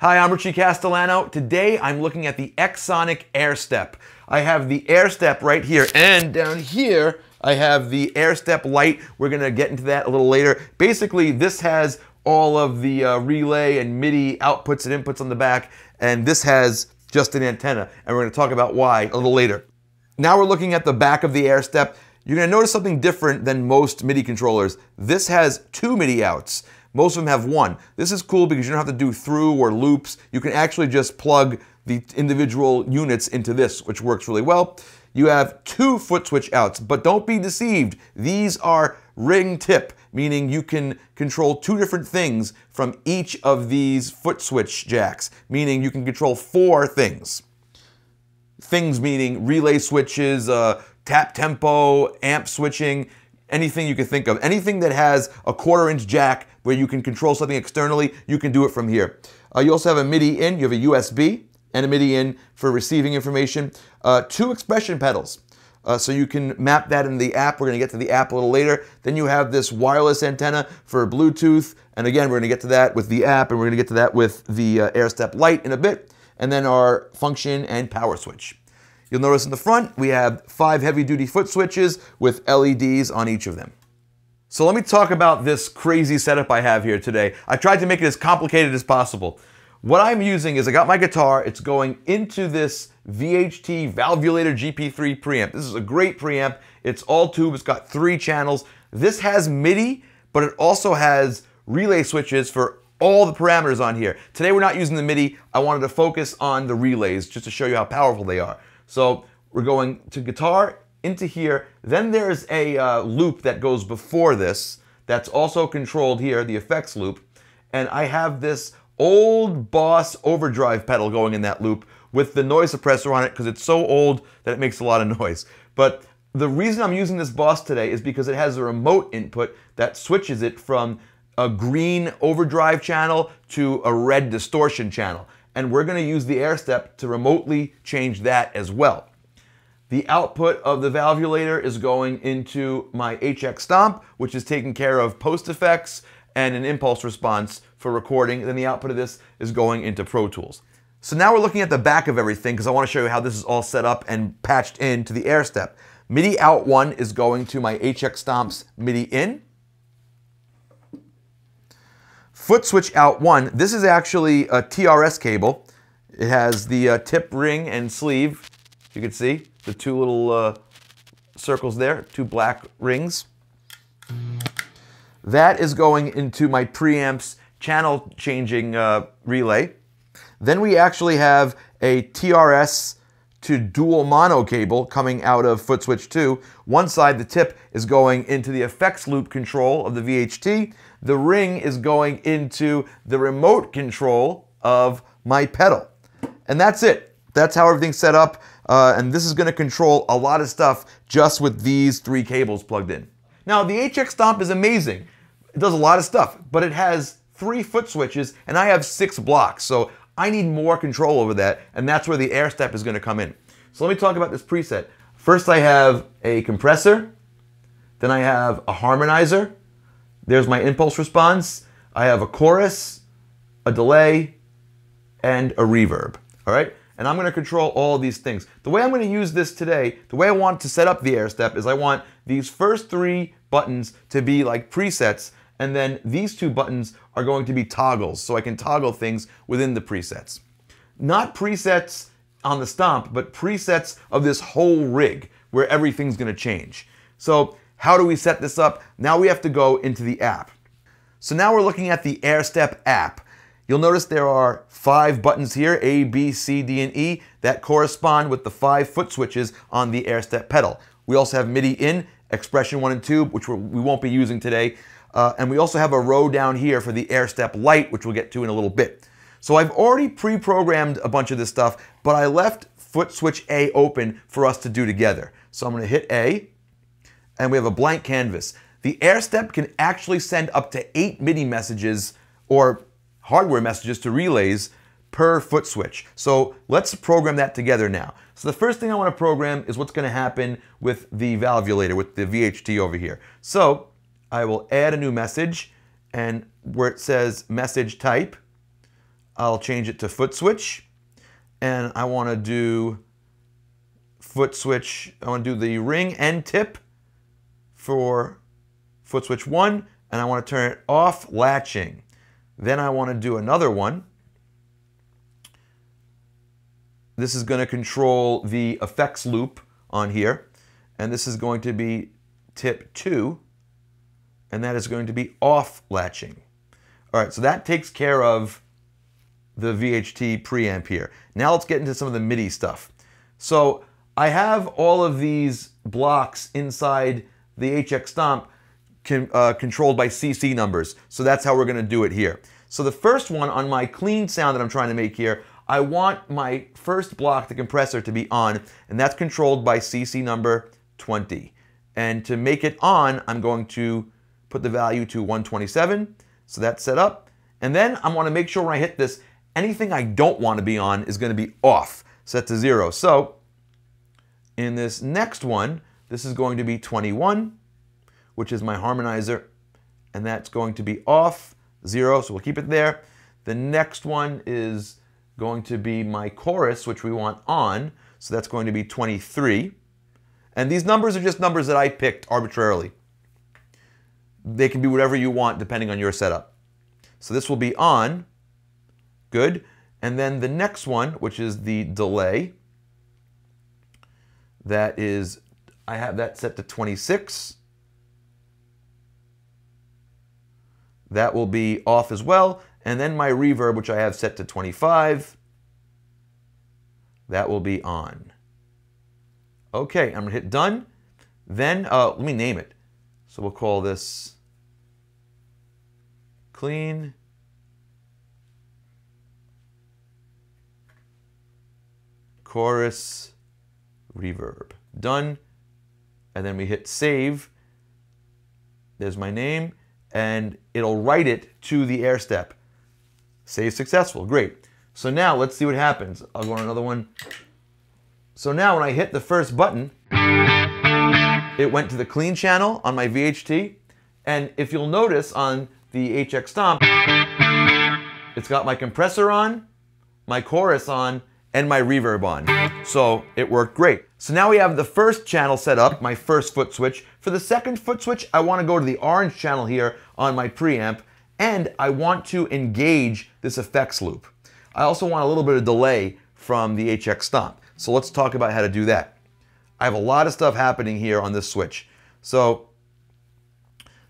Hi, I'm Richie Castellano. Today I'm looking at the Xsonic AirStep. I have the AirStep right here, and down here I have the AirStep Lite. We're gonna get into that a little later. Basically, this has all of the uh, relay and MIDI outputs and inputs on the back, and this has just an antenna, and we're gonna talk about why a little later. Now we're looking at the back of the AirStep. You're gonna notice something different than most MIDI controllers. This has two MIDI outs. Most of them have one. This is cool because you don't have to do through or loops. You can actually just plug the individual units into this, which works really well. You have two foot switch outs, but don't be deceived. These are ring tip, meaning you can control two different things from each of these foot switch jacks, meaning you can control four things. Things meaning relay switches, uh, tap tempo, amp switching, anything you can think of. Anything that has a quarter inch jack where you can control something externally, you can do it from here. Uh, you also have a MIDI in, you have a USB and a MIDI in for receiving information. Uh, two expression pedals. Uh, so you can map that in the app. We're going to get to the app a little later. Then you have this wireless antenna for Bluetooth. And again, we're going to get to that with the app, and we're going to get to that with the uh, AirStep Lite in a bit. And then our function and power switch. You'll notice in the front, we have five heavy duty foot switches with LEDs on each of them. So let me talk about this crazy setup I have here today. I tried to make it as complicated as possible. What I'm using is I got my guitar, it's going into this VHT Valvulator GP3 preamp. This is a great preamp. It's all tube, it's got three channels. This has MIDI, but it also has relay switches for all the parameters on here. Today we're not using the MIDI. I wanted to focus on the relays just to show you how powerful they are. So we're going to guitar into here. Then there's a uh, loop that goes before this that's also controlled here, the effects loop. And I have this old Boss overdrive pedal going in that loop with the noise suppressor on it because it's so old that it makes a lot of noise. But the reason I'm using this Boss today is because it has a remote input that switches it from a green overdrive channel to a red distortion channel and we're going to use the AirStep to remotely change that as well. The output of the valvulator is going into my HX Stomp, which is taking care of post effects and an impulse response for recording. Then the output of this is going into Pro Tools. So now we're looking at the back of everything because I want to show you how this is all set up and patched into the AirStep. MIDI out one is going to my HX Stomp's MIDI in. Foot switch out one, this is actually a TRS cable. It has the uh, tip ring and sleeve. You can see the two little uh, circles there, two black rings. That is going into my preamps channel changing uh, relay. Then we actually have a TRS to dual mono cable coming out of foot switch 2. One side, the tip, is going into the effects loop control of the VHT. The ring is going into the remote control of my pedal. And that's it. That's how everything's set up. Uh, and this is going to control a lot of stuff just with these three cables plugged in. Now, the HX Stomp is amazing. It does a lot of stuff, but it has three foot switches, and I have six blocks. So I need more control over that, and that's where the AirStep is going to come in. So let me talk about this preset. First, I have a compressor. Then I have a harmonizer. There's my impulse response. I have a chorus, a delay, and a reverb. All right? And I'm going to control all these things. The way I'm going to use this today, the way I want to set up the AirStep is I want these first three buttons to be like presets, and then these two buttons are going to be toggles, so I can toggle things within the presets. Not presets on the stomp, but presets of this whole rig where everything's going to change. So how do we set this up? Now we have to go into the app. So now we're looking at the AirStep app. You'll notice there are five buttons here, A, B, C, D, and E, that correspond with the five foot switches on the AirStep pedal. We also have MIDI in, Expression 1 and 2, which we won't be using today. Uh, and we also have a row down here for the AirStep Lite, which we'll get to in a little bit. So I've already pre-programmed a bunch of this stuff, but I left foot switch A open for us to do together. So I'm going to hit A, and we have a blank canvas. The AirStep can actually send up to eight MIDI messages or hardware messages to relays per foot switch. So let's program that together now. So the first thing I want to program is what's going to happen with the valvulator, with the VHT over here. So I will add a new message and where it says message type, I'll change it to foot switch. And I want to do foot switch. I want to do the ring and tip for foot switch one. And I want to turn it off latching. Then I want to do another one. This is going to control the effects loop on here. And this is going to be tip two. And that is going to be off latching. All right, so that takes care of the VHT preamp here. Now let's get into some of the MIDI stuff. So I have all of these blocks inside the HX Stomp uh, controlled by CC numbers. So that's how we're gonna do it here. So the first one on my clean sound that I'm trying to make here, I want my first block, the compressor, to be on, and that's controlled by CC number 20. And to make it on, I'm going to put the value to 127. So that's set up. And then I want to make sure when I hit this, anything I don't want to be on is going to be off, set to zero. So in this next one, this is going to be 21, which is my harmonizer, and that's going to be off, zero, so we'll keep it there. The next one is going to be my chorus, which we want on, so that's going to be 23. And these numbers are just numbers that I picked arbitrarily. They can be whatever you want depending on your setup. So this will be on, good. And then the next one, which is the delay, that is, I have that set to 26. That will be off as well. And then my reverb, which I have set to 25, that will be on. Okay, I'm gonna hit done. Then, uh, let me name it. So we'll call this clean. Chorus reverb. Done. And then we hit save. There's my name. And it'll write it to the AirStep. Save successful. Great. So now let's see what happens. I'll go on another one. So now when I hit the first button, it went to the clean channel on my VHT. And if you'll notice on the HX Stomp, it's got my compressor on, my chorus on, and my reverb on. So it worked great. So now we have the first channel set up, my first foot switch. For the second foot switch, I wanna go to the orange channel here on my preamp, and I want to engage this effects loop. I also want a little bit of delay from the HX Stomp. So let's talk about how to do that. I have a lot of stuff happening here on this switch. So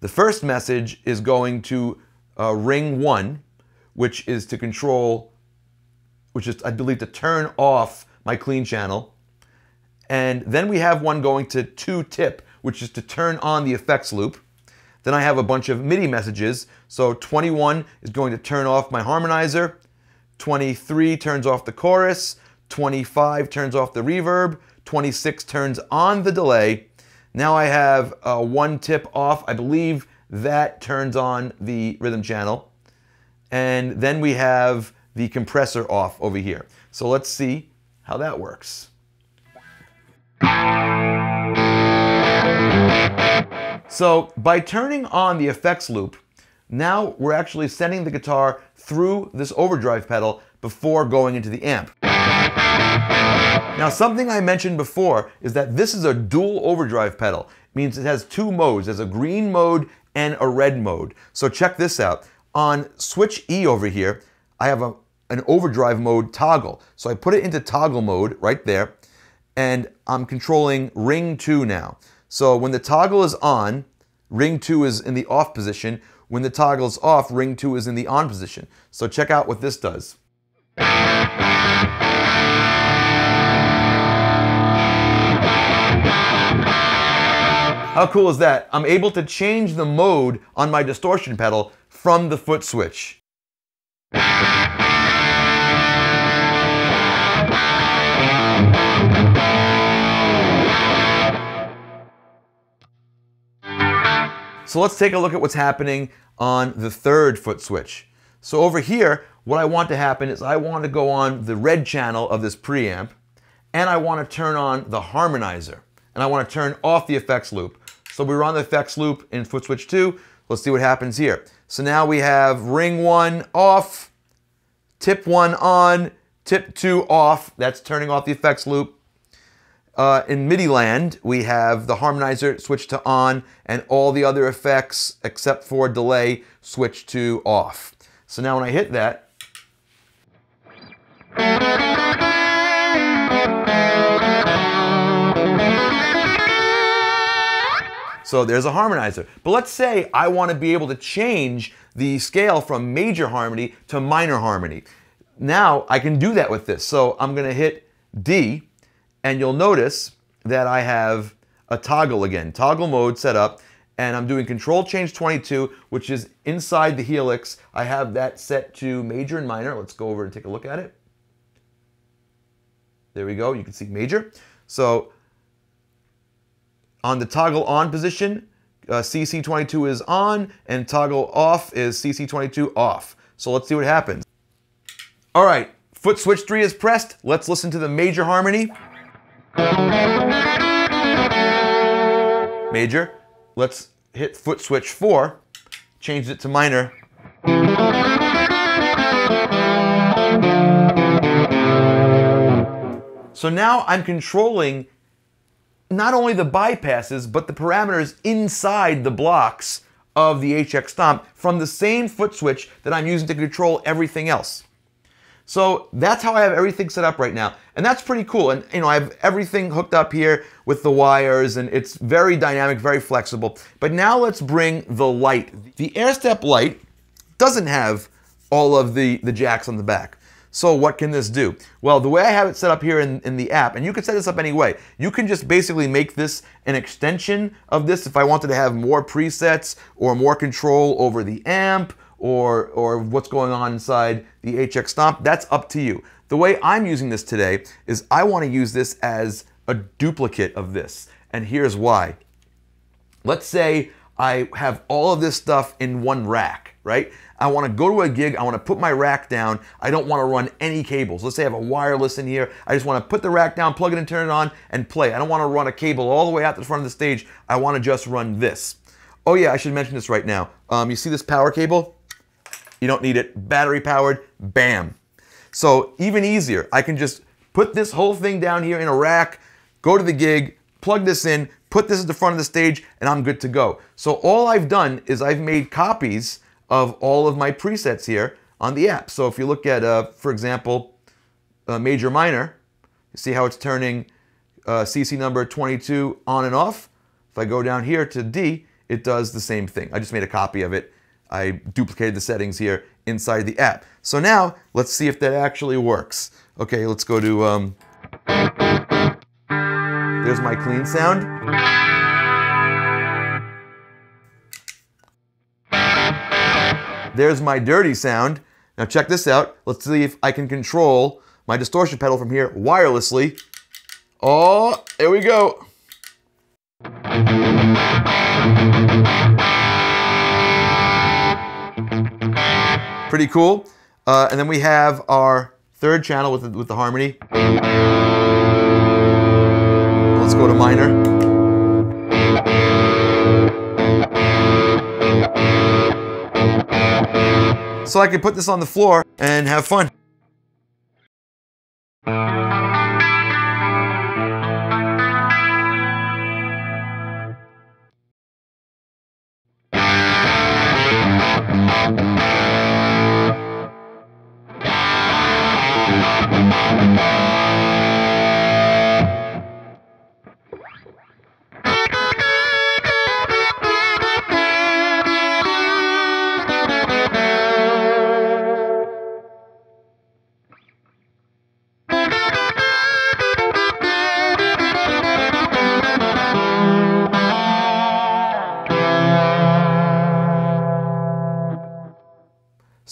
the first message is going to uh, ring one, which is to control, which is, I believe, to turn off my clean channel. And then we have one going to two tip, which is to turn on the effects loop. Then I have a bunch of MIDI messages. So 21 is going to turn off my harmonizer. 23 turns off the chorus. 25 turns off the reverb, 26 turns on the delay. Now I have uh, one tip off. I believe that turns on the rhythm channel. And then we have the compressor off over here. So let's see how that works. So by turning on the effects loop, now we're actually sending the guitar through this overdrive pedal before going into the amp. Now something I mentioned before is that this is a dual overdrive pedal. It means it has two modes. There's a green mode and a red mode. So check this out. On switch E over here, I have a, an overdrive mode toggle. So I put it into toggle mode right there and I'm controlling ring 2 now. So when the toggle is on, ring 2 is in the off position. When the toggle is off, ring 2 is in the on position. So check out what this does. How cool is that? I'm able to change the mode on my distortion pedal from the foot switch. So let's take a look at what's happening on the third foot switch. So over here, what I want to happen is I want to go on the red channel of this preamp, and I want to turn on the harmonizer, and I want to turn off the effects loop. So we run the effects loop in foot switch 2. Let's see what happens here. So now we have ring 1 off, tip one on, tip two off. That's turning off the effects loop. Uh, in MIDI land, we have the harmonizer switch to on and all the other effects except for delay switch to off. So now when I hit that, So there's a harmonizer. But let's say I want to be able to change the scale from major harmony to minor harmony. Now I can do that with this. So I'm going to hit D and you'll notice that I have a toggle again, toggle mode set up and I'm doing control change 22 which is inside the helix. I have that set to major and minor. Let's go over and take a look at it. There we go. You can see major. So on the toggle on position, uh, CC22 is on, and toggle off is CC22 off. So let's see what happens. All right, foot switch 3 is pressed. Let's listen to the major harmony. Major. Let's hit foot switch 4, change it to minor. So now I'm controlling not only the bypasses, but the parameters inside the blocks of the HX Stomp from the same foot switch that I'm using to control everything else. So that's how I have everything set up right now. And that's pretty cool. And you know, I have everything hooked up here with the wires and it's very dynamic, very flexible. But now let's bring the light. The AirStep Lite doesn't have all of the, the jacks on the back. So what can this do? Well, the way I have it set up here in, in the app, and you can set this up any way, you can just basically make this an extension of this if I wanted to have more presets or more control over the amp or, or what's going on inside the HX Stomp, that's up to you. The way I'm using this today is I want to use this as a duplicate of this. And here's why. Let's say I have all of this stuff in one rack, right? I want to go to a gig, I want to put my rack down, I don't want to run any cables. Let's say I have a wireless in here, I just want to put the rack down, plug it and turn it on, and play. I don't want to run a cable all the way out to the front of the stage, I want to just run this. Oh yeah, I should mention this right now. Um, you see this power cable? You don't need it, battery powered, bam. So even easier, I can just put this whole thing down here in a rack, go to the gig, plug this in, put this at the front of the stage, and I'm good to go. So all I've done is I've made copies of all of my presets here on the app. So if you look at, uh, for example, uh, major minor, you see how it's turning uh, CC number 22 on and off. If I go down here to D, it does the same thing. I just made a copy of it. I duplicated the settings here inside the app. So now let's see if that actually works. Okay, let's go to, um, there's my clean sound. There's my dirty sound. Now check this out. Let's see if I can control my distortion pedal from here wirelessly. Oh, there we go. Pretty cool. Uh, and then we have our third channel with the, with the harmony. Let's go to minor. So I can put this on the floor and have fun.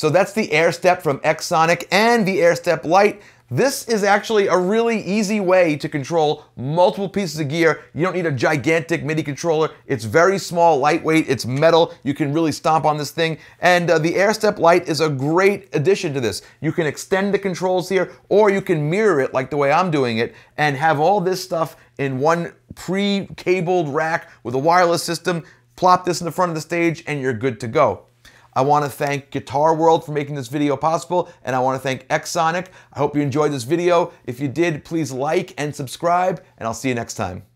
So that's the AirStep from Xsonic and the AirStep Lite. This is actually a really easy way to control multiple pieces of gear. You don't need a gigantic MIDI controller. It's very small, lightweight, it's metal. You can really stomp on this thing. And uh, the AirStep Lite is a great addition to this. You can extend the controls here, or you can mirror it like the way I'm doing it, and have all this stuff in one pre-cabled rack with a wireless system. Plop this in the front of the stage, and you're good to go. I want to thank Guitar World for making this video possible, and I want to thank Xsonic. I hope you enjoyed this video. If you did, please like and subscribe, and I'll see you next time.